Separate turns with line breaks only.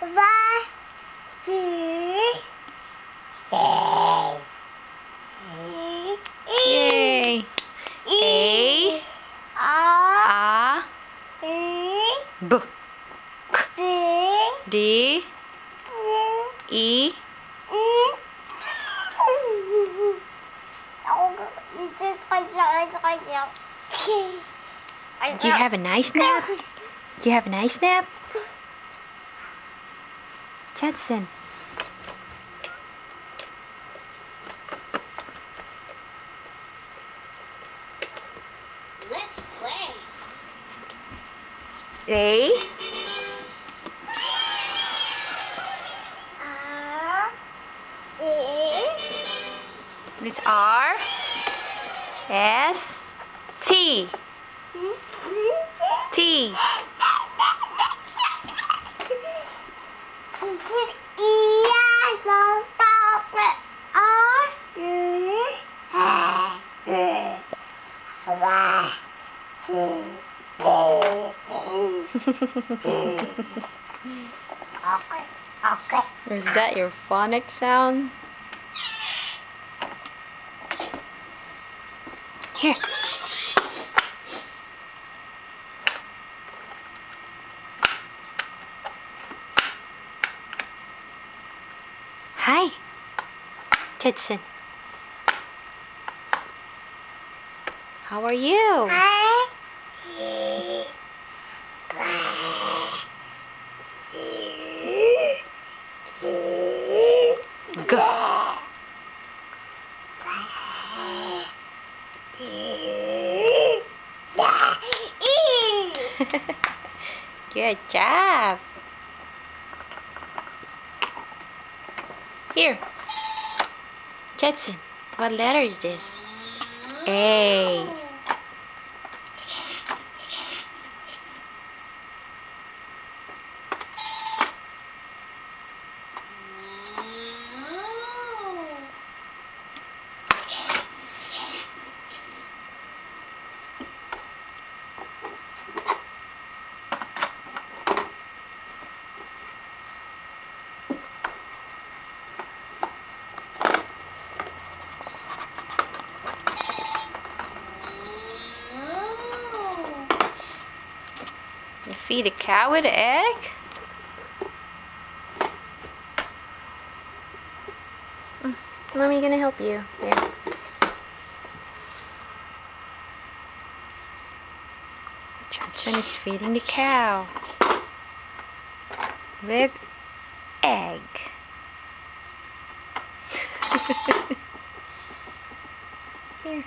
Bye. Two.
D.
I. like that.
Do you have a nice nap? Do you have a nice nap? Jetson.
Let's play. E,
it's R, S, T, T. Is that your phonic sound? Here. Hi, Jetson. How are you? Go. Good job. Here. Jetson, what letter is this? A. You feed a cow with an egg? Mm, Mommy gonna help you. Here. Johnson is feeding the cow with egg. Here.